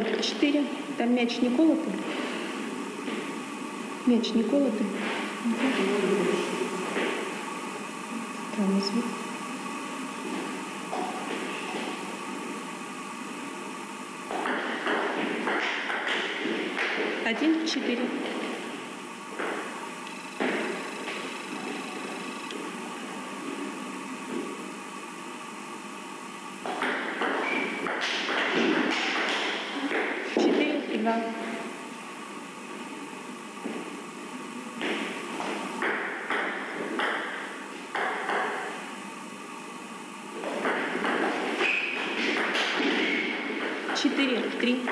Ноль. Четыре. Там мяч не колотый? Мяч не колотый? Странный звук. Один, четыре. Четыре, два. Четыре, три.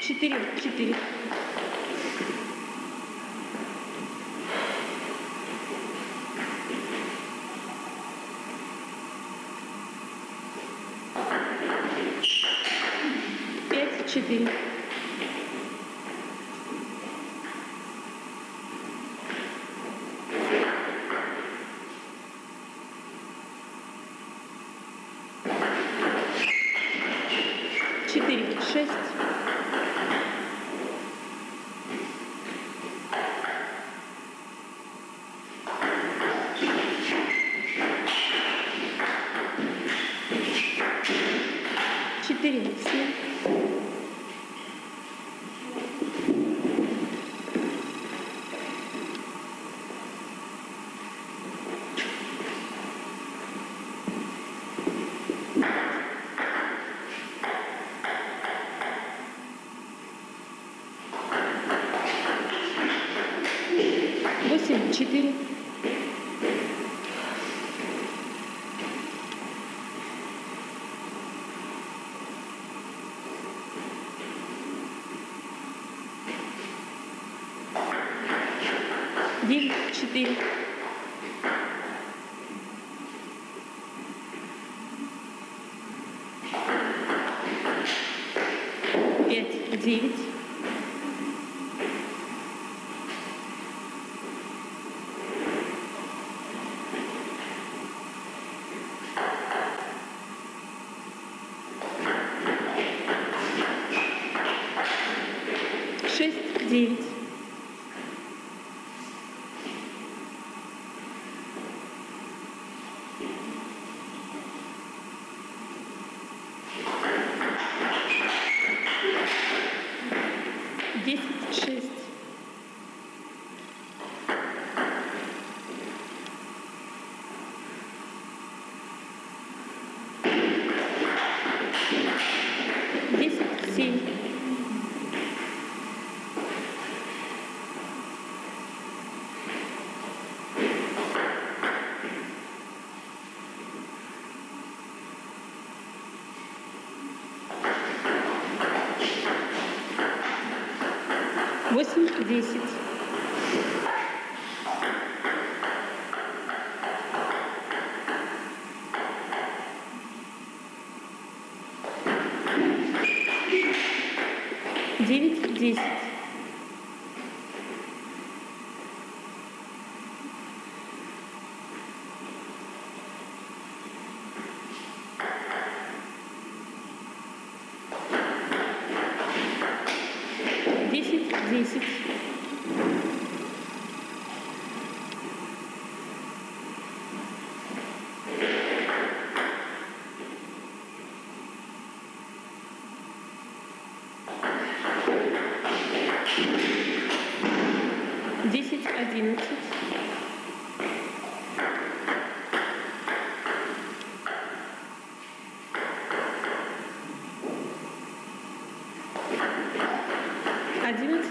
Четыре, четыре. Пять, четыре. Четыре, шесть. Четыре, семь. Восемь, четыре. Девять, четыре. Пять, девять. 8, 10. 你是不是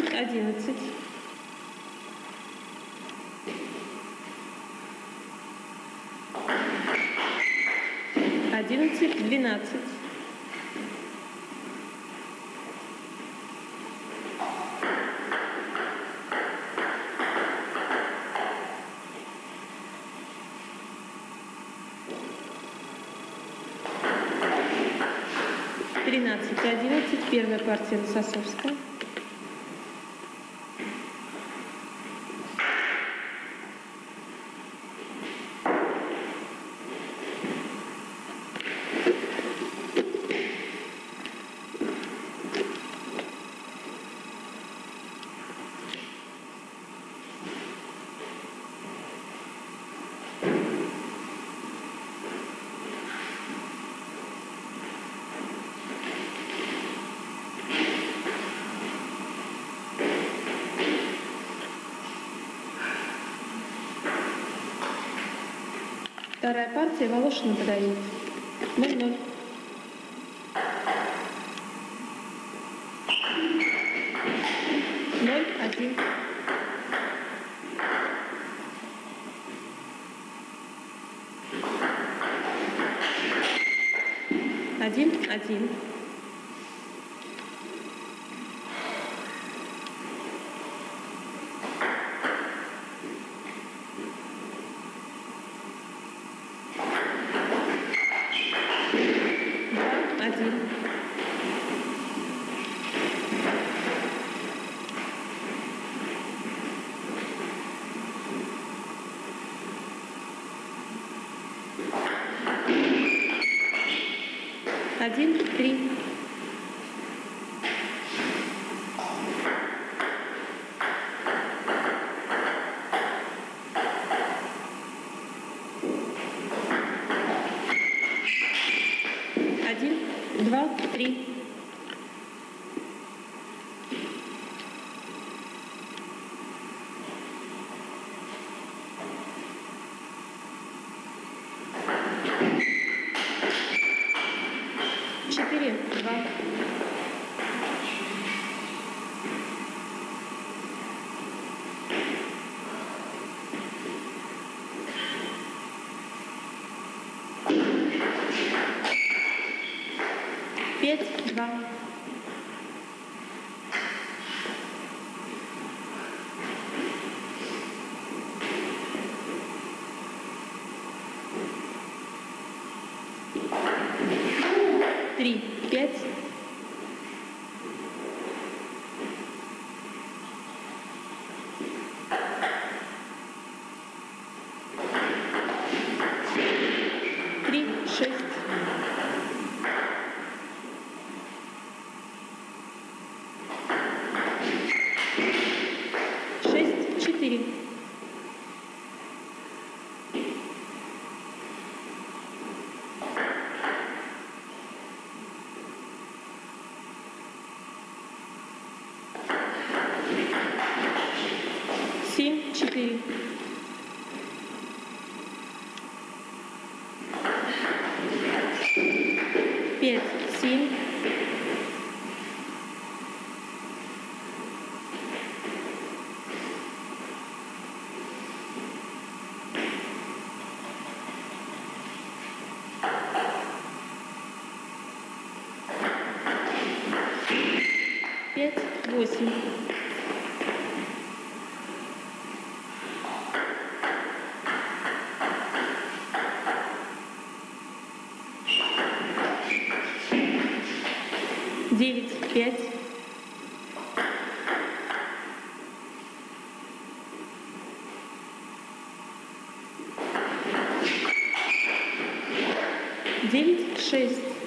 Одиннадцать, одиннадцать. Одиннадцать, двенадцать. Тринадцать, одиннадцать. Первая партия Лососовская. Вторая партия Волошина подает. 0-0. Ноль, один. Один, один. Два, один. Один, три. 4, 2. Пять, два. Thank you. Три, пять. Три, шесть. Шесть, четыре. Четыре. Пять, семь. Пять, восемь. Девять, пять. Девять, шесть.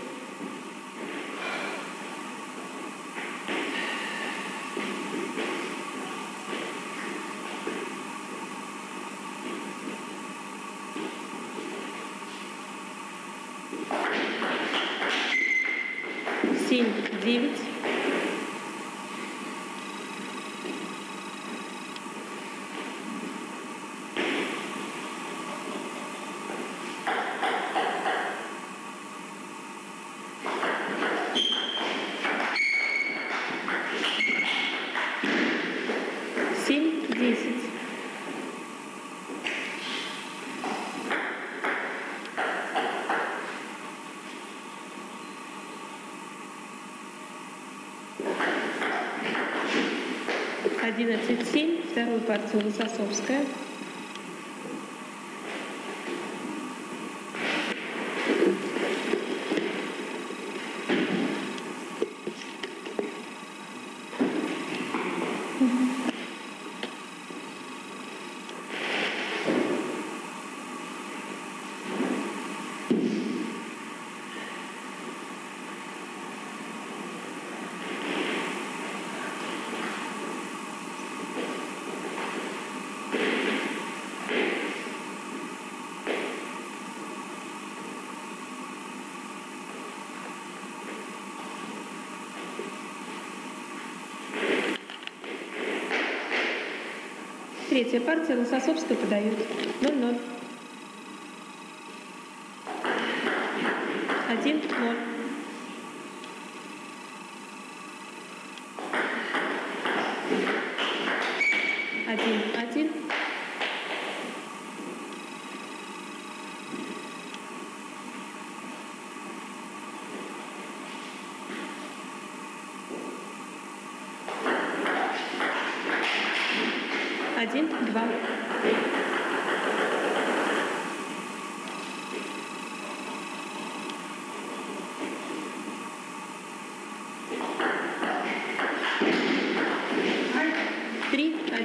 11.7, вторую партию Лососовская. Третья партия на Лососовская подают. 0-0. 1-0. Один,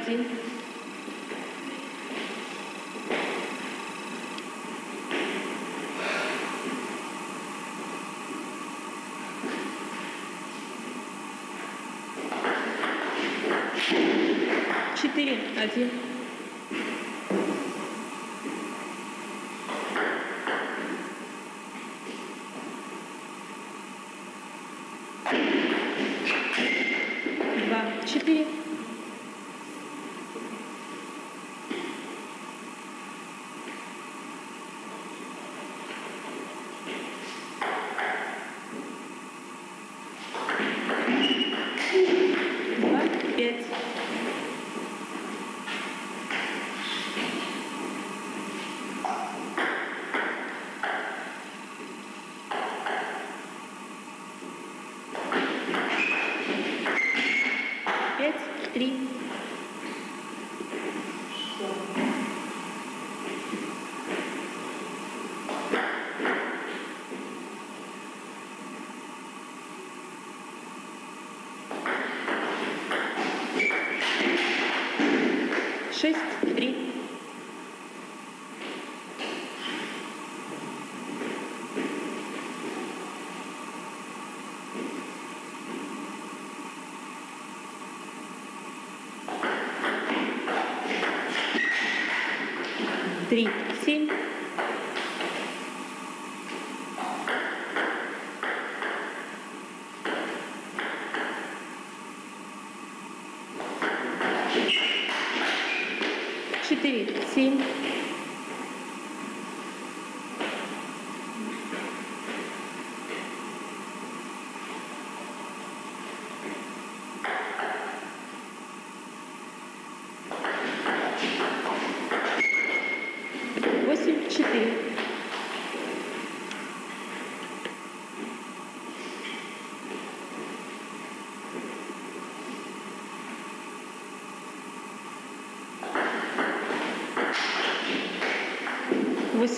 Один. Четыре, один. Два, четыре. Два, пять. Пять, три. Шесть, три. Три, семь. Четыре, семь. Восемь, четыре.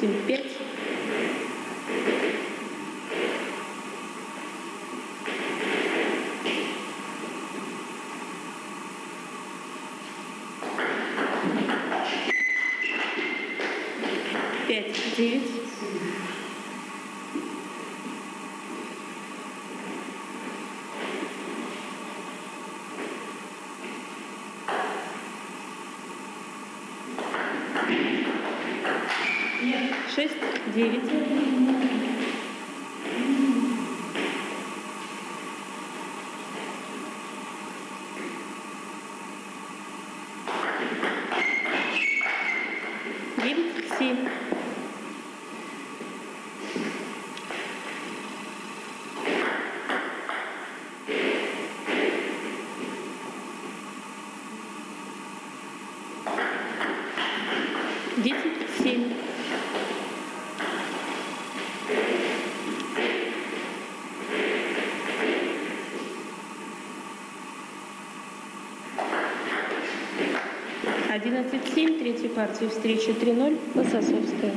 Восемь, пять. 11.7, третья партия встречи 3.0, Лососовская.